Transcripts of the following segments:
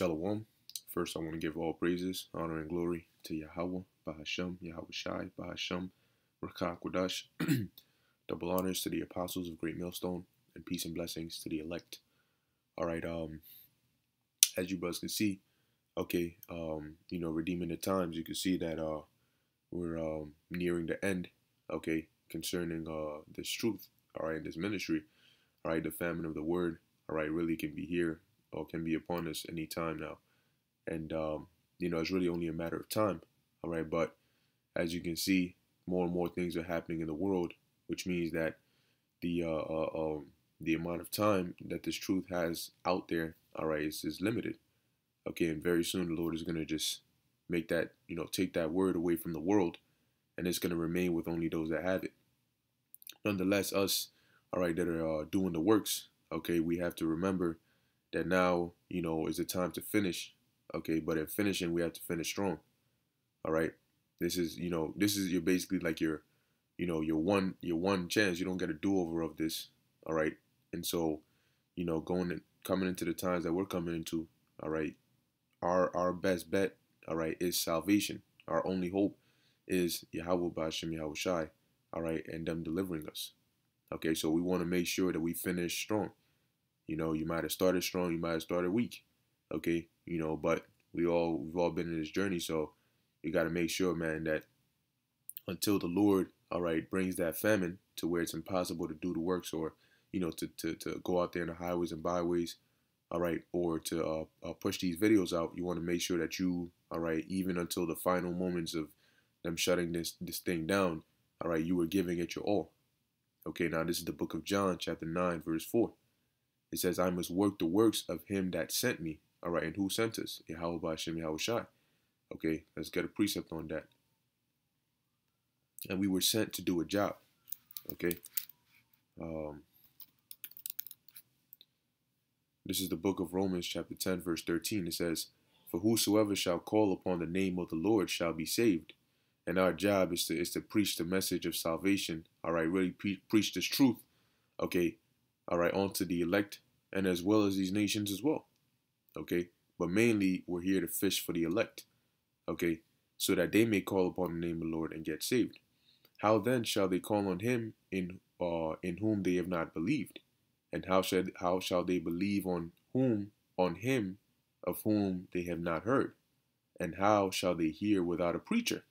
Shalom. First, I want to give all praises, honor, and glory to Yahweh, Bahasham, Yahweh Shai, Bahasham, Rakah. Double honors to the apostles of Great Millstone, and peace and blessings to the elect. All right, um, as you brothers can see, okay, um, you know, redeeming the times, you can see that uh, we're um, nearing the end, okay, concerning uh, this truth, all right, this ministry, all right, the famine of the word, all right, really can be here or can be upon us any time now. And, um, you know, it's really only a matter of time. All right. But as you can see, more and more things are happening in the world, which means that the, uh, uh, um, the amount of time that this truth has out there, all right, is, is limited. Okay. And very soon the Lord is going to just make that, you know, take that word away from the world and it's going to remain with only those that have it. Nonetheless, us, all right, that are uh, doing the works, okay, we have to remember that now, you know, is the time to finish. Okay, but in finishing, we have to finish strong. All right. This is, you know, this is your basically like your, you know, your one your one chance. You don't get a do over of this. All right. And so, you know, going and coming into the times that we're coming into, all right, our our best bet, all right, is salvation. Our only hope is Yahweh Bashem Yahweh Shai, all right, and them delivering us. Okay, so we want to make sure that we finish strong. You know, you might have started strong, you might have started weak. Okay, you know, but we all we've all been in this journey, so you got to make sure, man, that until the Lord, all right, brings that famine to where it's impossible to do the works or, you know, to, to, to go out there in the highways and byways, all right, or to uh, uh, push these videos out, you want to make sure that you, all right, even until the final moments of them shutting this this thing down, all right, you were giving it your all. Okay, now this is the book of John, chapter 9, verse 4. It says, I must work the works of him that sent me. All right, and who sent us? Yahweh Bashem Yahweh Shai. Okay, let's get a precept on that. And we were sent to do a job. Okay. Um, this is the book of Romans, chapter 10, verse 13. It says, For whosoever shall call upon the name of the Lord shall be saved. And our job is to is to preach the message of salvation. All right, really pre preach this truth. Okay, all right, onto the elect and as well as these nations as well. Okay, but mainly we're here to fish for the elect. Okay, so that they may call upon the name of the Lord and get saved. How then shall they call on him in uh, in whom they have not believed? And how shall how shall they believe on whom on him of whom they have not heard? And how shall they hear without a preacher?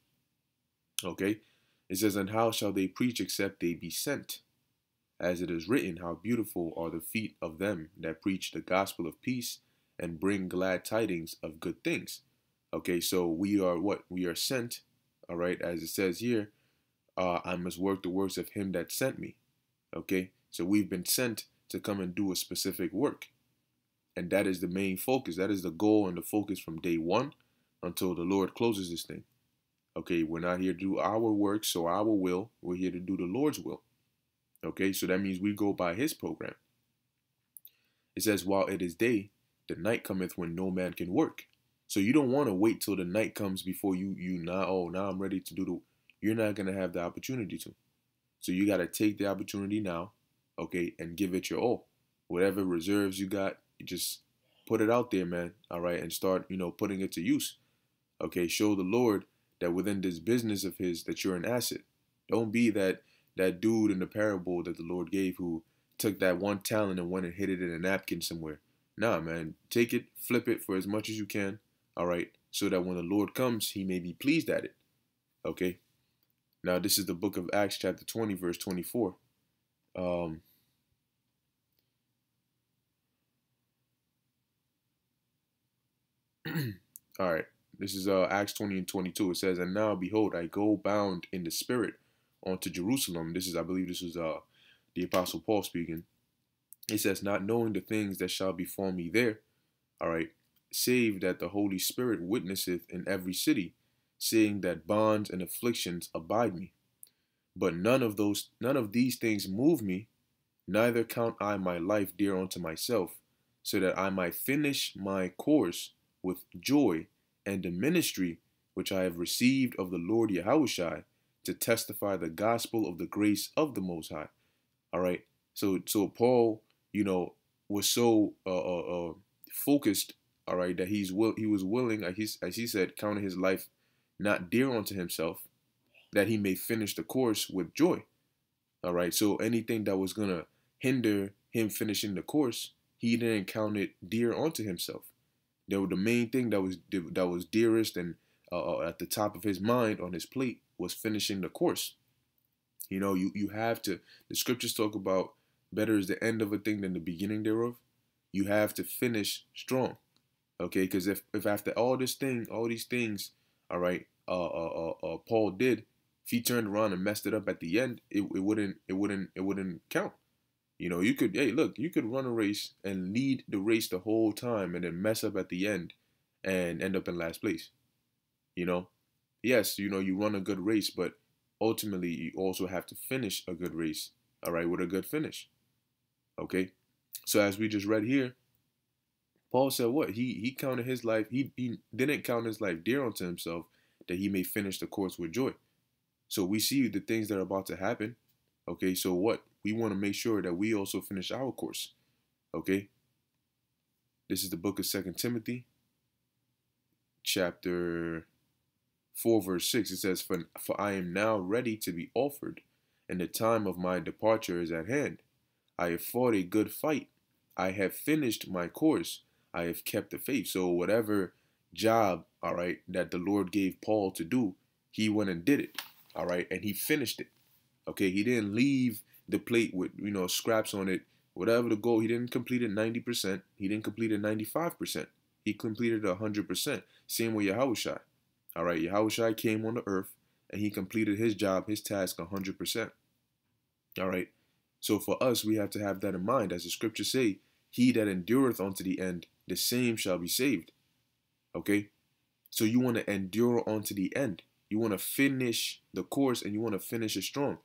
Okay, it says, and how shall they preach except they be sent? As it is written, How beautiful are the feet of them that preach the gospel of peace and bring glad tidings of good things. Okay, so we are what? We are sent, all right, as it says here, uh, I must work the works of him that sent me. Okay, so we've been sent to come and do a specific work. And that is the main focus. That is the goal and the focus from day one until the Lord closes this thing. Okay, we're not here to do our work, so our will. We're here to do the Lord's will. Okay, so that means we go by his program. It says, While it is day, the night cometh when no man can work. So you don't want to wait till the night comes before you you now oh now I'm ready to do the you're not gonna have the opportunity to. So you gotta take the opportunity now, okay, and give it your all. Whatever reserves you got, you just put it out there, man. All right, and start, you know, putting it to use. Okay, show the Lord that within this business of his that you're an asset. Don't be that that dude in the parable that the Lord gave who took that one talent and went and hid it in a napkin somewhere. Nah, man, take it, flip it for as much as you can, all right, so that when the Lord comes, he may be pleased at it. Okay? Now, this is the book of Acts, chapter 20, verse 24. Um, all right, this is uh, Acts 20 and 22. It says, And now, behold, I go bound in the spirit onto Jerusalem. This is, I believe, this is uh, the Apostle Paul speaking. It says, Not knowing the things that shall befall me there, all right, save that the Holy Spirit witnesseth in every city, saying that bonds and afflictions abide me. But none of those, none of these things move me, neither count I my life dear unto myself, so that I might finish my course with joy and the ministry which I have received of the Lord Yahushua to testify the gospel of the grace of the Most High. All right. So so Paul, you know, was so uh, uh, uh, focused, all right, that he's will he was willing, as he, as he said, counting his life not dear unto himself, that he may finish the course with joy. All right, so anything that was gonna hinder him finishing the course, he didn't count it dear unto himself. There were the main thing that was that was dearest and uh, uh, at the top of his mind on his plate was finishing the course. You know, you you have to. The scriptures talk about better is the end of a thing than the beginning thereof. You have to finish strong, okay? Because if if after all this thing, all these things, all right, uh, uh, uh, uh, Paul did, if he turned around and messed it up at the end, it, it wouldn't it wouldn't it wouldn't count. You know, you could hey look, you could run a race and lead the race the whole time and then mess up at the end and end up in last place. You know, yes, you know you run a good race, but ultimately you also have to finish a good race. All right, with a good finish. Okay, so as we just read here, Paul said what he he counted his life. He he didn't count his life dear unto himself that he may finish the course with joy. So we see the things that are about to happen. Okay, so what? We want to make sure that we also finish our course. Okay? This is the book of Second Timothy, chapter 4, verse 6. It says, for, for I am now ready to be offered, and the time of my departure is at hand. I have fought a good fight. I have finished my course. I have kept the faith. So whatever job, all right, that the Lord gave Paul to do, he went and did it all right, and he finished it. Okay, he didn't leave the plate with you know scraps on it. Whatever the goal, he didn't complete it 90%. He didn't complete it 95%. He completed it 100%. Same with Yahushua. All right, Yahushua came on the earth and he completed his job, his task 100%. All right. So for us, we have to have that in mind. As the scriptures say, he that endureth unto the end, the same shall be saved. Okay? So you want to endure unto the end. You want to finish the course and you want to finish it strong.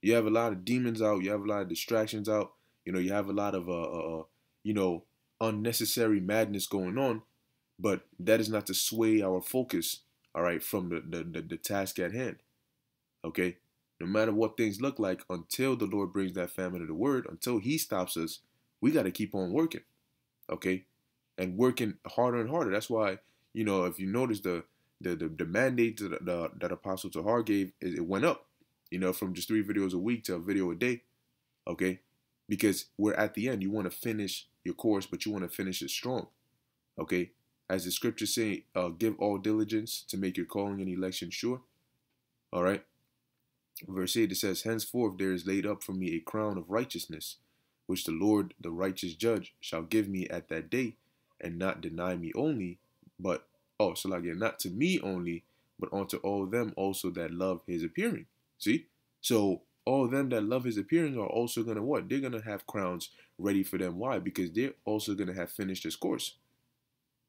You have a lot of demons out. You have a lot of distractions out. You know, you have a lot of, uh, uh, uh, you know, unnecessary madness going on. But that is not to sway our focus, all right, from the, the, the, the task at hand. Okay? No matter what things look like, until the Lord brings that famine of the word, until He stops us, we got to keep on working. Okay? And working harder and harder. That's why, you know, if you notice the the the, the mandate that, the, that Apostle Tahar gave it, it went up, you know, from just three videos a week to a video a day. Okay, because we're at the end. You want to finish your course, but you want to finish it strong. Okay, as the scriptures say, uh, give all diligence to make your calling and election sure. All right. Verse 8 it says, Henceforth there is laid up for me a crown of righteousness, which the Lord, the righteous judge, shall give me at that day, and not deny me only, but Oh, so again, not to me only, but unto all them also that love his appearing. See? So all them that love his appearing are also gonna what? They're gonna have crowns ready for them. Why? Because they're also gonna have finished this course.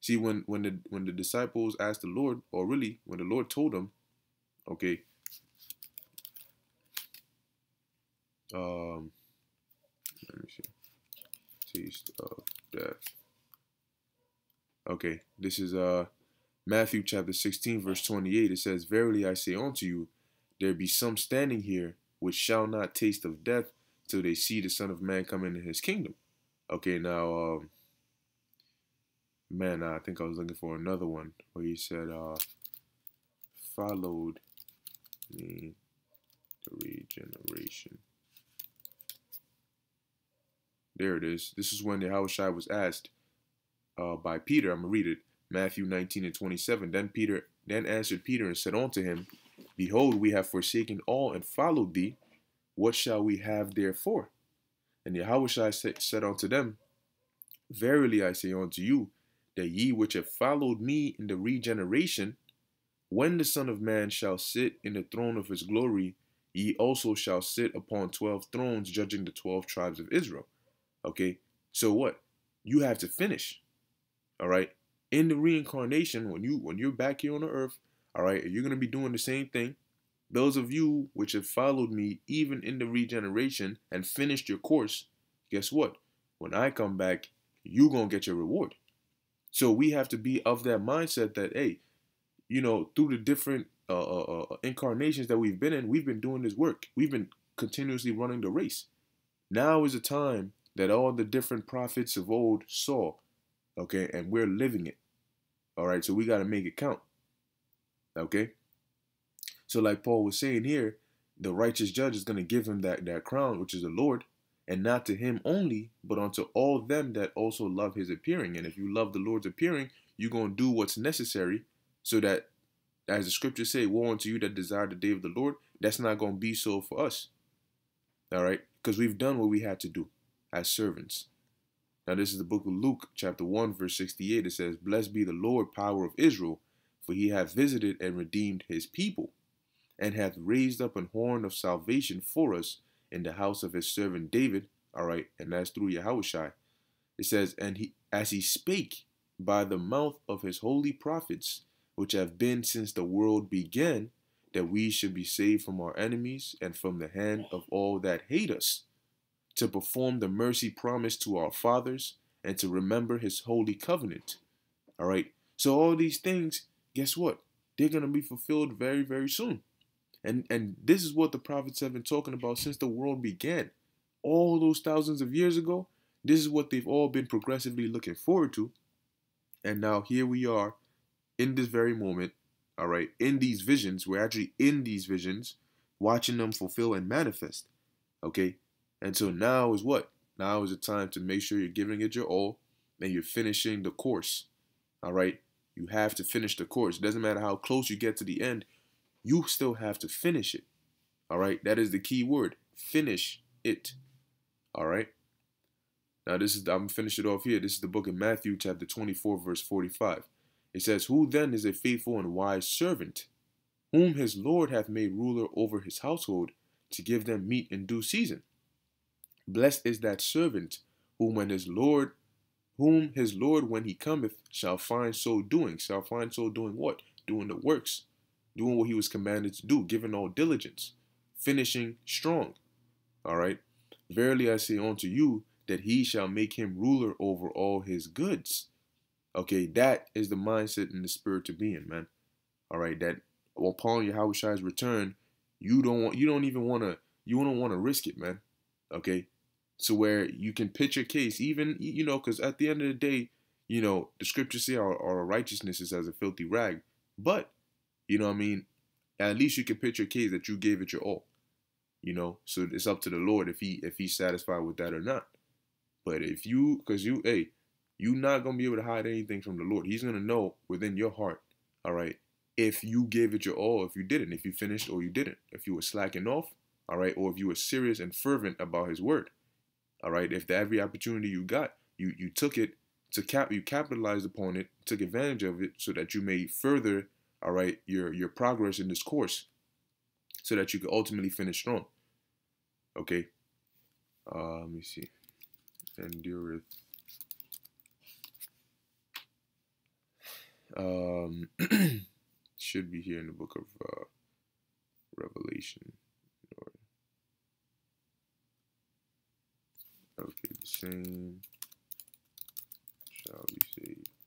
See, when when the when the disciples asked the Lord, or really when the Lord told them, okay, um, let me see, taste of death. Okay, this is uh Matthew chapter 16, verse 28, it says, Verily I say unto you, there be some standing here which shall not taste of death till they see the Son of Man come into his kingdom. Okay, now, um, man, I think I was looking for another one where he said, uh, followed me the regeneration. There it is. This is when the Yahushua was asked uh, by Peter. I'm going to read it. Matthew 19 and 27. Then Peter then answered Peter and said unto him, Behold, we have forsaken all and followed thee. What shall we have therefore? And the Yahweh said unto them, Verily I say unto you, that ye which have followed me in the regeneration, when the Son of Man shall sit in the throne of his glory, ye also shall sit upon twelve thrones, judging the twelve tribes of Israel. Okay, so what? You have to finish. All right, in the reincarnation, when you when you're back here on the earth, all right, you're gonna be doing the same thing. Those of you which have followed me even in the regeneration and finished your course, guess what? When I come back, you're gonna get your reward. So we have to be of that mindset that hey, you know, through the different uh, uh, uh, incarnations that we've been in, we've been doing this work. We've been continuously running the race. Now is the time that all the different prophets of old saw Okay, and we're living it. All right, so we got to make it count. Okay, so like Paul was saying here, the righteous judge is going to give him that that crown, which is the Lord, and not to him only, but unto all them that also love his appearing. And if you love the Lord's appearing, you're going to do what's necessary so that, as the scriptures say, woe unto you that desire the day of the Lord. That's not going to be so for us. All right? Because we've done what we had to do as servants. Now, this is the book of Luke, chapter 1, verse 68. It says, Blessed be the Lord, power of Israel, for he hath visited and redeemed his people, and hath raised up an horn of salvation for us in the house of his servant David. All right, and that's through Yahushua. It says, and he as he spake by the mouth of his holy prophets, which have been since the world began, that we should be saved from our enemies and from the hand of all that hate us, to perform the mercy promised to our fathers, and to remember his holy covenant. All right. So all these things, guess what? They're gonna be fulfilled very, very soon. And and this is what the prophets have been talking about since the world began. All those thousands of years ago, this is what they've all been progressively looking forward to. And now here we are in this very moment, all right, in these visions. We're actually in these visions, watching them fulfill and manifest. Okay? And so now is what? Now is the time to make sure you're giving it your all and you're finishing the course. All right? You have to finish the course. It doesn't matter how close you get to the end, you still have to finish it. All right, that is the key word. Finish it. All right. Now this is I'm finish it off here. This is the book of Matthew, chapter 24, verse 45. It says, Who then is a faithful and wise servant, whom his Lord hath made ruler over his household, to give them meat in due season? Blessed is that servant whom when his Lord whom his Lord when he cometh shall find so doing, shall find so doing what? Doing the works doing what he was commanded to do, giving all diligence, finishing strong. All right. Verily I say unto you that he shall make him ruler over all his goods. Okay, that is the mindset and the spirit to be in, man. All right, that upon Yahushua's return, you don't want, you don't even want to, you don't want to risk it, man. Okay, so where you can pitch your case, even you know, because at the end of the day, you know, the scriptures say our, our righteousness is as a filthy rag, but you know what I mean? At least you can picture case that you gave it your all. You know, so it's up to the Lord if he if he's satisfied with that or not. But if you, because you, hey, you're not gonna be able to hide anything from the Lord. He's gonna know within your heart, all right, if you gave it your all, if you didn't, if you finished or you didn't, if you were slacking off, all right, or if you were serious and fervent about His word, all right. If the, every opportunity you got, you you took it to cap, you capitalized upon it, took advantage of it, so that you may further all right, your your progress in this course so that you can ultimately finish strong. Okay. Uh, let me see. Endureth. Um, should be here in the book of uh, Revelation. Okay, the same shall be saved.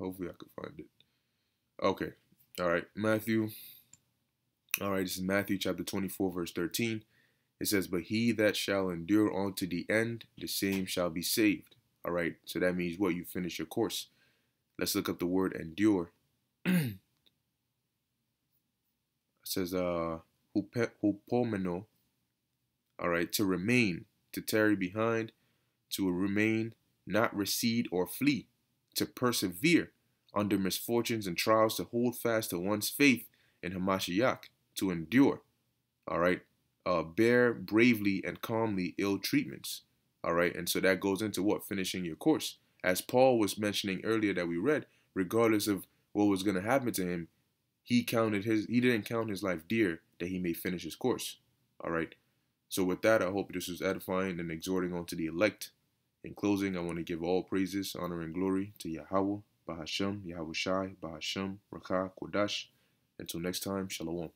Hopefully I can find it. Okay. All right. Matthew. All right. This is Matthew chapter 24, verse 13. It says, But he that shall endure unto the end, the same shall be saved. All right. So that means what? You finish your course. Let's look up the word endure. it says, uh, hupomeno. All right. To remain, to tarry behind, to remain, not recede or flee to persevere under misfortunes and trials, to hold fast to one's faith in Hamashiach, to endure, all right, uh, bear bravely and calmly ill treatments, all right, and so that goes into what? Finishing your course. As Paul was mentioning earlier that we read, regardless of what was going to happen to him, he counted his, he didn't count his life dear that he may finish his course, all right. So with that, I hope this was edifying and exhorting unto the elect in closing, I want to give all praises, honor, and glory to Yahweh, Bahasham, Yahweh Shai, Bahasham, Rakah, Kodash. Until next time, Shalom.